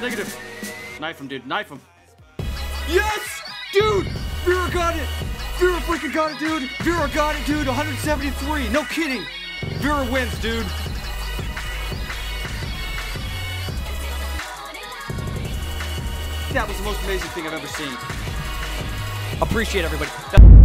Negative. Knife him, dude. Knife him. Yes! Dude! Vira got it! Vira freaking got it, dude! Vira got it, dude! 173! No kidding! Vira wins, dude! That was the most amazing thing I've ever seen. Appreciate everybody. That